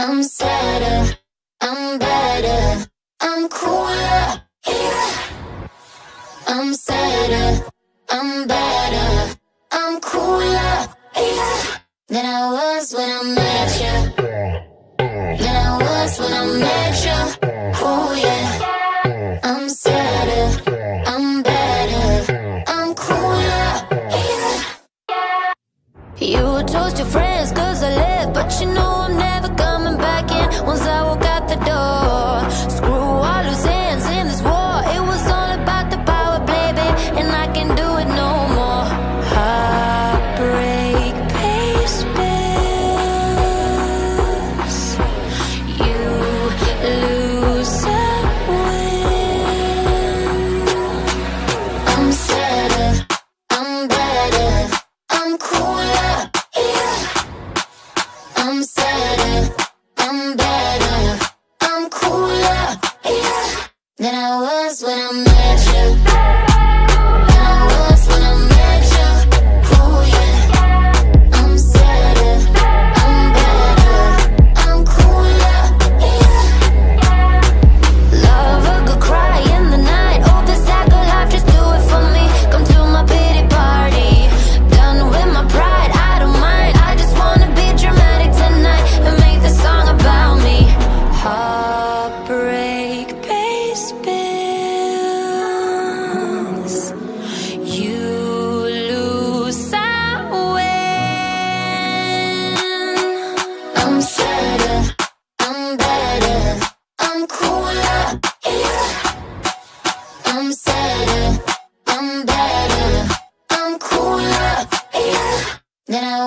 I'm sadder, I'm better, I'm cooler, yeah. I'm sadder, I'm better, I'm cooler, yeah. Than I was when I met told your friends, cause I left. But you know I'm never coming back in once I walk out the door. I'm better, I'm cooler, yeah, than I was when I met you. I'm cooler. I'm sadder, I'm better, I'm cooler. Than I